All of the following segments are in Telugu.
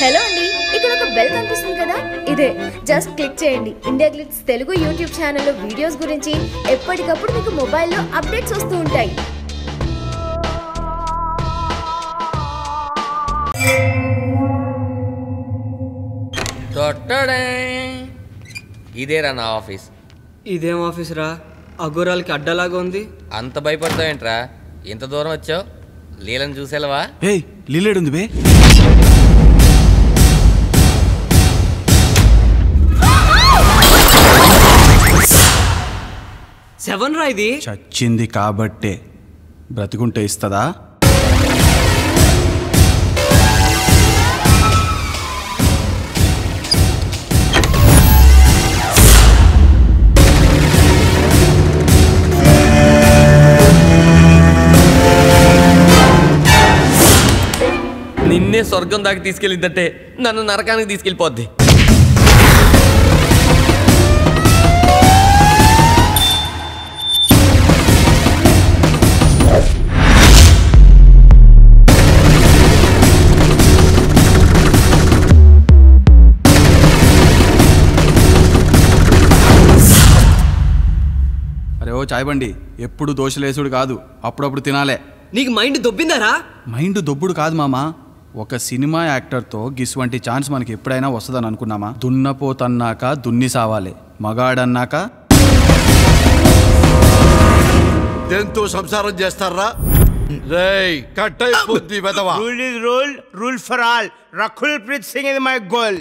బెల్ కనిపిస్తుంది కదా? ఇదే జస్ట్ క్లిక్ చేయండి. ఇండియా గ్లిట్స్ తెలుగు యూట్యూబ్ ఛానల్లో వీడియోస్ గురించి ఎప్పటికప్పుడు మీకు మొబైల్లో అప్డేట్స్ వస్తూ ఉంటాయి. తొట్టడే. ఇదేరా నా ఆఫీస్. ఇదేం ఆఫీస్ రా? అఘోరాలకి అడ్డలాగా ఉంది. అంత భయపడతావేంట్రా? ఇంత దూరం వచ్చావు? లీలను చూసేలవా? ఏయ్ లీలేడుంది బే. సెవెన్ రా ఇది. చచ్చింది కాబట్టే. బ్రతికుంటే ఇస్తుందా? నిన్నే స్వర్గం దాకా తీసుకెళ్ళిద్దంటే నన్ను నరకానికి తీసుకెళ్ళిపోద్ది. అరే ఓ చాయ్ బండి ఎప్పుడు దోశలేసుడు కాదు అప్పుడప్పుడు తినాలే. నీకు మైండ్ దొబ్బిందారా? మైండ్ దొబ్బుడు కాదు మామా. ఒక సినిమా యాక్టర్తో గిసువంటి ఛాన్స్ మనకి ఎప్పుడైనా వస్తుందని అనుకున్నామా? దున్నపోతన్నాక దున్ని సావాలి. మగాడన్నాక? దేంతో సంసారం చేస్తారా? రేయ్ కట్ అయిపోద్ది వెదవా Rule is rule, rule for all. Rakhul Preet Singh is my goal.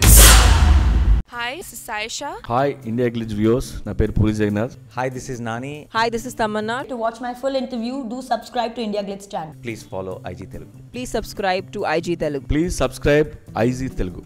Is Saisha. Hi India Glitz views నా పేరు Puri Jagannath Hi, this is Nani. Hi, this is Tamanna. To watch my full interview, do subscribe to India Glitz channel. Please follow IG Telugu. Please subscribe to IG Telugu. Please subscribe IG Telugu